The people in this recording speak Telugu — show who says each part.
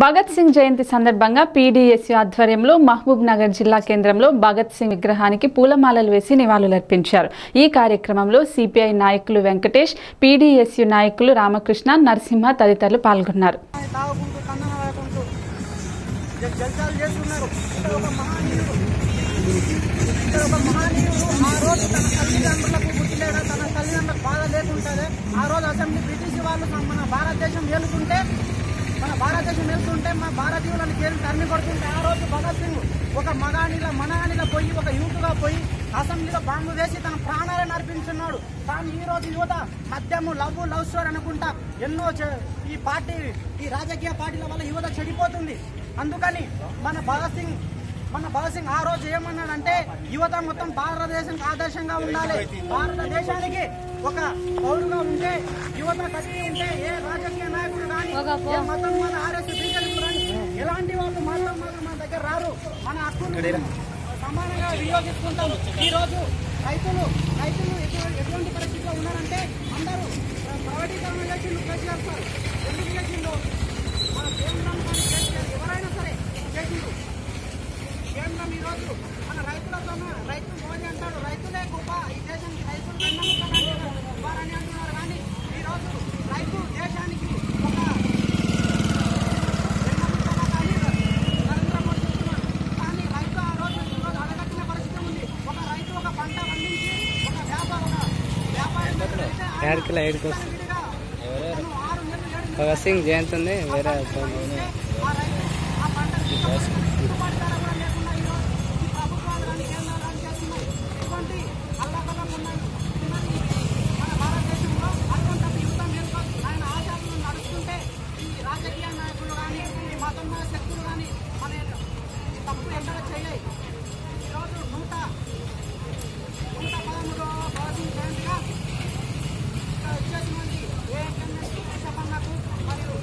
Speaker 1: భగత్ సింగ్ జయంతి సందర్భంగా పీడీఎస్యూ ఆధ్వర్యంలో మహబూబ్ నగర్ జిల్లా కేంద్రంలో భగత్ సింగ్ విగ్రహానికి పూలమాలలు వేసి నివాళులర్పించారు. ఈ కార్యక్రమంలో సిపిఐ నాయకులు వెంకటేష్ పీడీఎస్యూ నాయకులు రామకృష్ణ నరసింహ తదితరులు పాల్గొన్నారు.
Speaker 2: ఆ రోజు అసెంబ్లీ బ్రిటిష్ వాళ్ళు మన భారతదేశం ఏలుతుంటే మన భారతదేశం వెళ్తుంటే మన భారతీయులను కేలు తరిమి కొడుతుంటే ఆ రోజు భగత్ సింగ్ ఒక మగానిల మనగానిల పోయి ఒక యూత్గా పోయి అసెంబ్లీలో బాంబు వేసి తన ప్రాణాలను అర్పించున్నాడు. కానీ ఈ రోజు యువత మద్యము లవ్ లవ్ స్టోరీ అనుకుంటా ఎన్నో ఈ పార్టీ ఈ రాజకీయ పార్టీల వల్ల యువత చెడిపోతుంది. అందుకని మన భగత్ సింగ్ మన భగత్ సింగ్ ఆ రోజు ఏమన్నాడంటే యువత మొత్తం భారతదేశానికి ఆదర్శంగా ఉండాలి. భారతదేశానికి ఒక పౌరుగా ఉంటే యువత కలిగి ఉంటే ఏ రాజకీయ నాయకుడు కానీ ఏ మతం మన ఆర్ఎస్ బీజేపీ కానీ ఎలాంటి వాళ్ళు మాత్రం మాత్రం మన దగ్గర రారు. మన హక్కులు సమానంగా వినియోగించుకుంటాం. ఈ రోజు రైతులు రైతులు ఎటు- ఎటువంటి పరిస్థితిలో ఉన్నారంటే అందరూ ప్రైవేటీకరణ చేసిండు కేసీఆర్ సార్ ఎందుకు చేసిండు మన కేంద్రం కానీ కేసీఆర్ ఎవరైనా సరే చేసిండు మన రైతులతో రైతు అంటాడు. రైతులే గొప్ప. ఈ దేశానికి రైతులు ఇవ్వాలని అంటున్నారు కానీ ఈ రోజు రైతు దేశానికి ఒక కానీ నరేంద్ర మోదీ చెప్తున్నాడు. కానీ రైతు ఆ రోజు ఈ రోజు అడగట్టిన పరిస్థితి ఉంది. ఒక రైతు ఒక పంట పండించి ఒక వ్యాపార వ్యాపారం
Speaker 3: భగత్ సింగ్ జయంతి ఉంది. వేరే
Speaker 2: ఈరోజు నూట నూట పదమూడవ భగవద్గీత జయంతిగా ఇక్కడ వచ్చేసినటువంటి ఏఎంఎస్ శపన్నకు మరియు